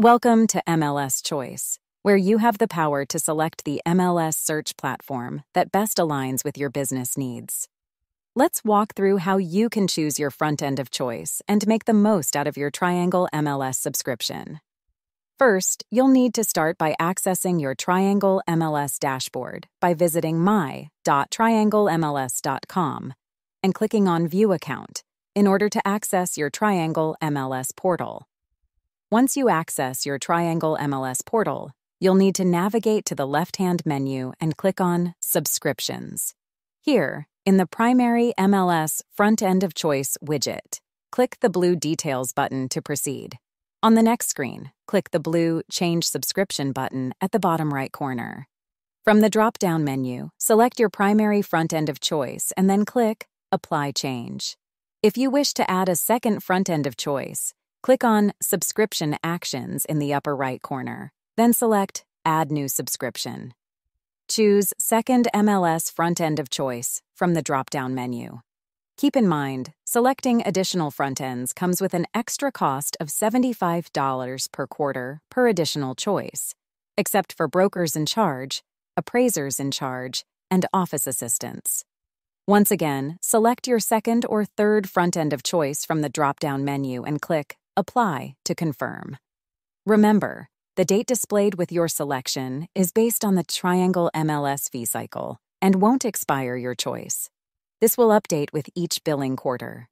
Welcome to MLS Choice, where you have the power to select the MLS search platform that best aligns with your business needs. Let's walk through how you can choose your front end of choice and make the most out of your Triangle MLS subscription. First, you'll need to start by accessing your Triangle MLS dashboard by visiting my.trianglemls.com and clicking on View Account in order to access your Triangle MLS portal. Once you access your Triangle MLS portal, you'll need to navigate to the left-hand menu and click on Subscriptions. Here, in the primary MLS Front End of Choice widget, click the blue Details button to proceed. On the next screen, click the blue Change Subscription button at the bottom right corner. From the drop-down menu, select your primary front end of choice and then click Apply Change. If you wish to add a second front end of choice, Click on Subscription Actions in the upper right corner, then select Add New Subscription. Choose Second MLS Front End of Choice from the drop-down menu. Keep in mind, selecting additional front ends comes with an extra cost of $75 per quarter per additional choice, except for brokers in charge, appraisers in charge, and office assistants. Once again, select your second or third front end of choice from the drop-down menu and click Apply to confirm. Remember, the date displayed with your selection is based on the Triangle MLS fee cycle and won't expire your choice. This will update with each billing quarter.